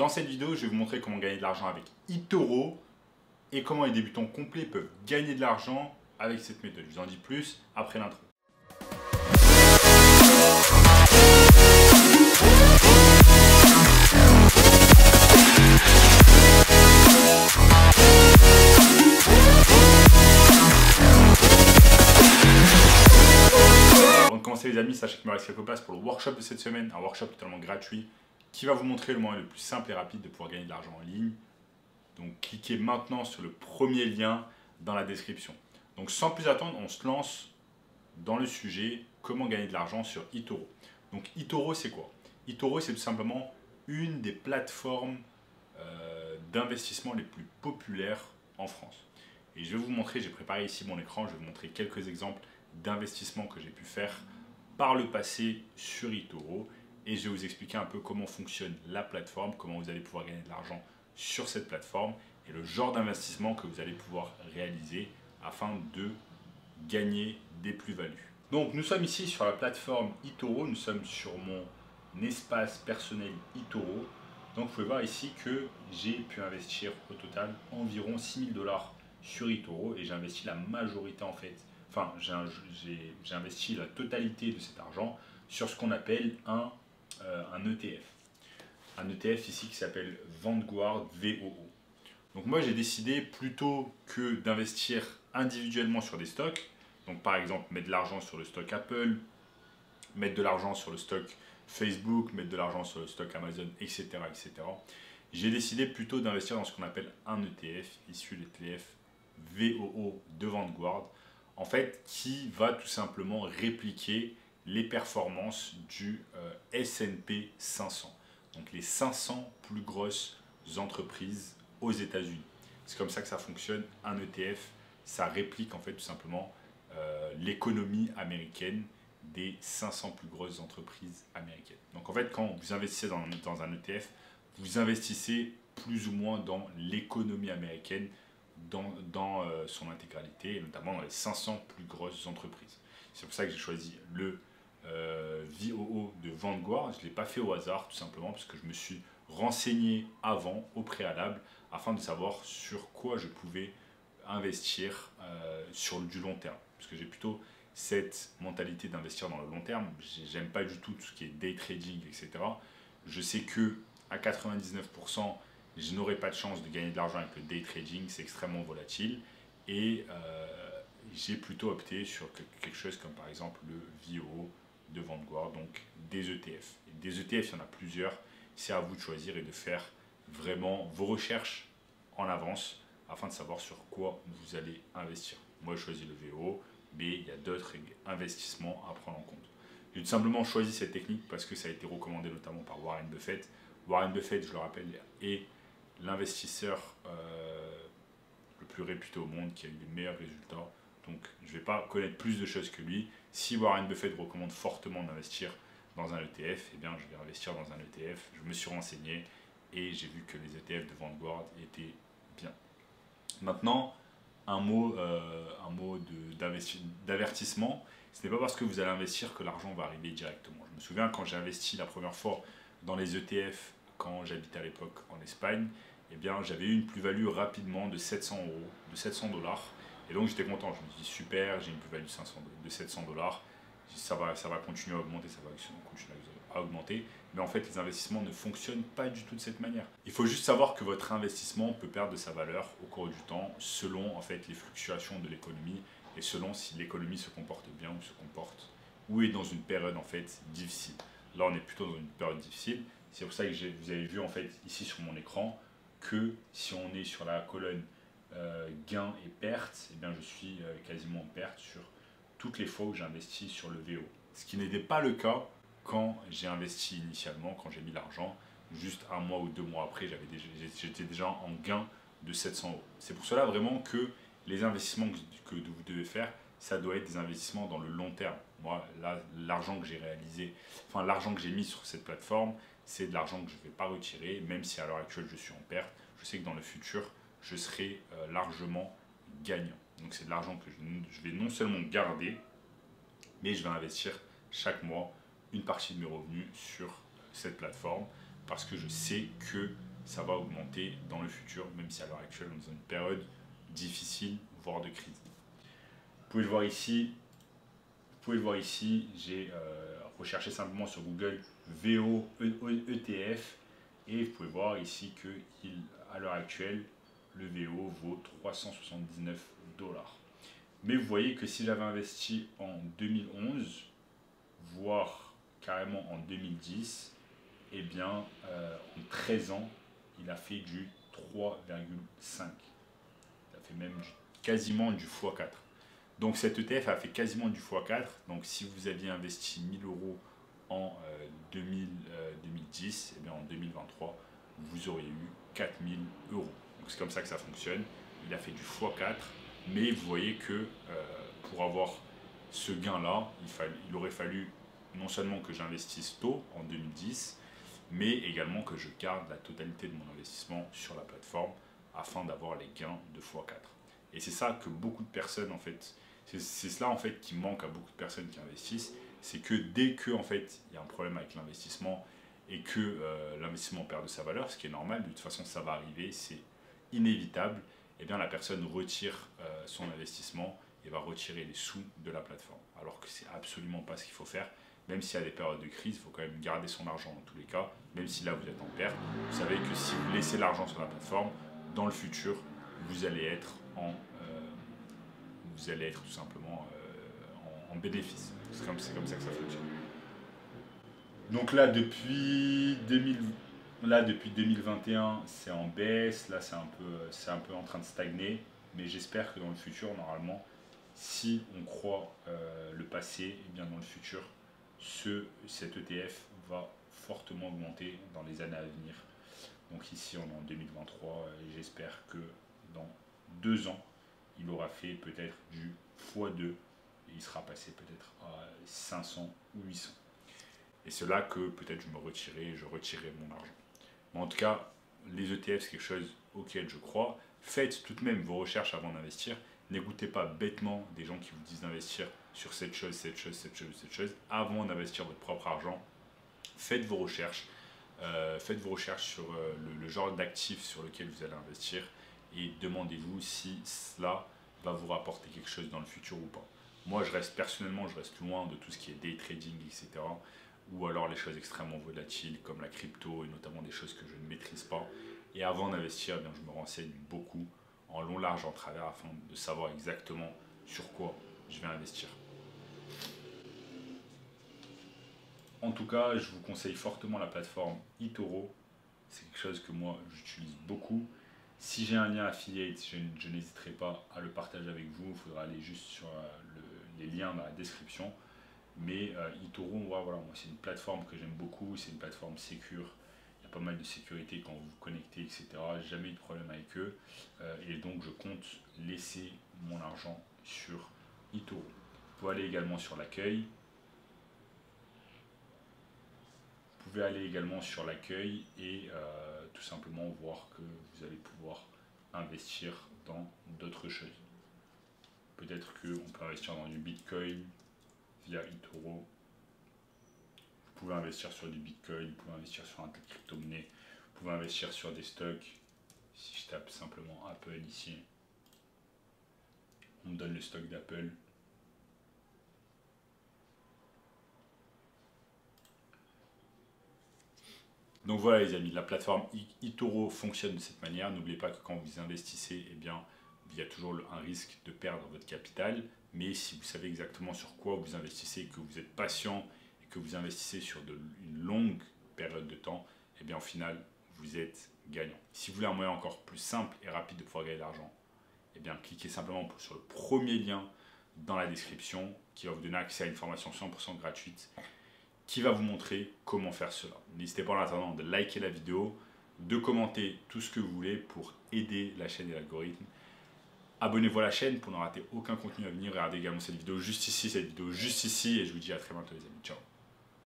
Dans cette vidéo, je vais vous montrer comment gagner de l'argent avec eToro et comment les débutants complets peuvent gagner de l'argent avec cette méthode. Je vous en dis plus après l'intro. Avant commencer les amis, sachez qu'il me reste quelques places pour le workshop de cette semaine, un workshop totalement gratuit qui va vous montrer le moyen le plus simple et rapide de pouvoir gagner de l'argent en ligne. Donc cliquez maintenant sur le premier lien dans la description. Donc sans plus attendre, on se lance dans le sujet comment gagner de l'argent sur eToro. Donc eToro c'est quoi? eToro c'est tout simplement une des plateformes euh, d'investissement les plus populaires en France. Et je vais vous montrer, j'ai préparé ici mon écran, je vais vous montrer quelques exemples d'investissements que j'ai pu faire par le passé sur eToro et je vais vous expliquer un peu comment fonctionne la plateforme, comment vous allez pouvoir gagner de l'argent sur cette plateforme et le genre d'investissement que vous allez pouvoir réaliser afin de gagner des plus-values. Donc nous sommes ici sur la plateforme eToro, nous sommes sur mon espace personnel eToro. Donc vous pouvez voir ici que j'ai pu investir au total environ 6000 dollars sur eToro et j'ai investi la majorité en fait, enfin j'ai investi la totalité de cet argent sur ce qu'on appelle un un ETF. Un ETF ici qui s'appelle Vanguard VOO. Donc moi j'ai décidé plutôt que d'investir individuellement sur des stocks, donc par exemple mettre de l'argent sur le stock Apple, mettre de l'argent sur le stock Facebook, mettre de l'argent sur le stock Amazon, etc. etc. J'ai décidé plutôt d'investir dans ce qu'on appelle un ETF, issu de l'ETF VOO de Vanguard, en fait qui va tout simplement répliquer les performances du euh, S&P 500. Donc les 500 plus grosses entreprises aux États-Unis. C'est comme ça que ça fonctionne. Un ETF, ça réplique en fait tout simplement euh, l'économie américaine des 500 plus grosses entreprises américaines. Donc en fait, quand vous investissez dans, un ETF, vous investissez plus ou moins dans l'économie américaine dans, euh, son intégralité, notamment dans les 500 plus grosses entreprises. C'est pour ça que j'ai choisi le De Vanguard. Je ne l'ai pas fait au hasard, tout simplement parce que je me suis renseigné avant, au préalable, afin de savoir sur quoi je pouvais investir euh, sur du long terme. Parce que j'ai plutôt cette mentalité d'investir dans le long terme. J'aime pas du tout tout ce qui est day trading, etc. Je sais que à 99%, je n'aurai pas de chance de gagner de l'argent avec le day trading, c'est extrêmement volatile. Et euh, j'ai plutôt opté sur quelque chose comme par exemple le VOO de Vanguard, donc des ETF. des ETF, il y en a plusieurs. C'est à vous de choisir et de faire vraiment vos recherches en avance afin de savoir sur quoi vous allez investir. Moi, je choisis le VO, mais il y a d'autres investissements à prendre en compte. J'ai simplement choisi cette technique parce que ça a été recommandé notamment par Warren Buffett. Warren Buffett, je le rappelle, est l'investisseur euh, le plus réputé au monde qui a eu les meilleurs résultats donc je ne vais pas connaître plus de choses que lui. Si Warren Buffett recommande fortement d'investir dans un ETF, eh bien je vais investir dans un ETF. Je me suis renseigné et j'ai vu que les ETF de Vanguard étaient bien. Maintenant, un mot, euh, mot d'avertissement. Ce n'est pas parce que vous allez investir que l'argent va arriver directement. Je me souviens quand j'ai investi la première fois dans les ETF quand j'habitais à l'époque en Espagne, eh j'avais eu une plus-value rapidement de 700 euros, de 700 dollars et donc j'étais content, je me dis super, j'ai une plus-value de, 700 dollars, ça va, ça va continuer à augmenter, ça va continuer à augmenter. Mais en fait, les investissements ne fonctionnent pas du tout de cette manière. Il faut juste savoir que votre investissement peut perdre de sa valeur au cours du temps selon en fait les fluctuations de l'économie et selon si l'économie se comporte bien ou se comporte ou est dans une période en fait difficile. Là, on est plutôt dans une période difficile. C'est pour ça que vous avez vu en fait ici sur mon écran que si on est sur la colonne gains et pertes, eh bien je suis euh, quasiment en perte sur toutes les fois où j'ai investi sur le VO. Ce qui n'était pas le cas quand j'ai investi initialement, quand j'ai mis l'argent. Juste un mois ou deux mois après, j'étais déjà en gain de 700 euros. C'est pour cela vraiment que les investissements que, vous devez faire, ça doit être des investissements dans le long terme. Moi, l'argent que j'ai réalisé, enfin l'argent que j'ai mis sur cette plateforme, c'est de l'argent que je ne vais pas retirer, même si à l'heure actuelle je suis en perte. Je sais que dans le futur, je serai euh, largement gagnant. Donc c'est de l'argent que je vais non seulement garder, mais je vais investir chaque mois une partie de mes revenus sur cette plateforme parce que je sais que ça va augmenter dans le futur, même si à l'heure actuelle, on est dans une période difficile, voire de crise. Vous pouvez le voir ici, vous pouvez le voir ici, j'ai euh, recherché simplement sur Google VO ETF et vous pouvez voir ici que à l'heure actuelle, le VO vaut 379 dollars. Mais vous voyez que si j'avais investi en 2011, voire carrément en 2010, eh bien, euh, en 13 ans, il a fait du 3,5. Il a fait même quasiment du x4. Donc cet ETF a fait quasiment du x4. Donc si vous aviez investi 1000 euros en 2010, euh, eh bien en 2023, vous auriez eu 4000 euros. Donc c'est comme ça que ça fonctionne. Il a fait du x4, mais vous voyez que euh, pour avoir ce gain-là, il, aurait fallu non seulement que j'investisse tôt en 2010, mais également que je garde la totalité de mon investissement sur la plateforme afin d'avoir les gains de x4. Et c'est ça que beaucoup de personnes, en fait, c'est cela en fait qui manque à beaucoup de personnes qui investissent, c'est que dès que en fait il y a un problème avec l'investissement et que euh, l'investissement perd de sa valeur, ce qui est normal, de toute façon ça va arriver, c'est inévitable, eh bien la personne retire euh, son investissement et va retirer les sous de la plateforme. Alors que c'est absolument pas ce qu'il faut faire même s'il y a des périodes de crise, il faut quand même garder son argent dans tous les cas, même si là vous êtes en perte. Vous savez que si vous laissez l'argent sur la plateforme, dans le futur, vous allez être en, euh, vous allez être tout simplement euh, en, bénéfice. C'est comme, comme ça que ça fonctionne. Donc là, depuis, 2000, là, depuis 2021, c'est en baisse. Là, c'est un, peu, un peu en train de stagner. Mais j'espère que dans le futur, normalement, si on croit euh, le passé, et eh bien dans le futur, ce, cet ETF va fortement augmenter dans les années à venir. Donc ici on est en 2023 et j'espère que dans deux ans, il aura fait peut-être du x2 et il sera passé peut-être à 500 ou 800. Et c'est là que peut-être je me retirerai, je retirerai mon argent. En tout cas, les ETF, c'est quelque chose auquel je crois. Faites tout de même vos recherches avant d'investir. N'écoutez pas bêtement des gens qui vous disent d'investir sur cette chose, cette chose, cette chose, cette chose, avant d'investir votre propre argent. Faites vos recherches. Euh, faites vos recherches sur euh, le, genre d'actif sur lequel vous allez investir et demandez-vous si cela va vous rapporter quelque chose dans le futur ou pas. Moi, je reste personnellement, je reste loin de tout ce qui est day trading, etc. Ou alors les choses extrêmement volatiles comme la crypto et notamment des choses que je ne maîtrise pas. Et avant d'investir, eh je me renseigne beaucoup en long, large, en travers afin de savoir exactement sur quoi je vais investir. En tout cas, je vous conseille fortement la plateforme eToro. C'est quelque chose que moi j'utilise beaucoup. Si j'ai un lien affiliate, je, n'hésiterai pas à le partager avec vous. Il faudra aller juste sur euh, les liens dans la description. Mais euh, eToro, voilà, c'est une plateforme que j'aime beaucoup. C'est une plateforme sécure. Il y a pas mal de sécurité quand vous vous connectez, etc. Jamais de problème avec eux. Euh, et donc, je compte laisser mon argent sur eToro. Vous pouvez aller également sur l'accueil. Vous pouvez aller également sur l'accueil et euh, tout simplement voir que vous allez pouvoir investir dans d'autres choses. Peut-être qu'on peut investir dans du Bitcoin via eToro. Vous pouvez investir sur du Bitcoin, vous pouvez investir sur un crypto-monnaie, vous pouvez investir sur des stocks. Si je tape simplement Apple ici, on me donne le stock d'Apple. Donc voilà les amis, la plateforme eToro fonctionne de cette manière. N'oubliez pas que quand vous investissez, eh bien, il y a toujours un risque de perdre votre capital. Mais si vous savez exactement sur quoi vous investissez, que vous êtes patient et que vous investissez sur une longue période de temps, eh bien au final, vous êtes gagnant. Si vous voulez un moyen encore plus simple et rapide de pouvoir gagner de l'argent, eh bien, cliquez simplement sur le premier lien dans la description qui va vous donner accès à une formation 100% gratuite qui va vous montrer comment faire cela. N'hésitez pas en attendant de liker la vidéo, de commenter tout ce que vous voulez pour aider la chaîne et l'algorithme. Abonnez-vous à la chaîne pour ne rater aucun contenu à venir. Regardez également cette vidéo juste ici, cette vidéo juste ici et je vous dis à très bientôt les amis. Ciao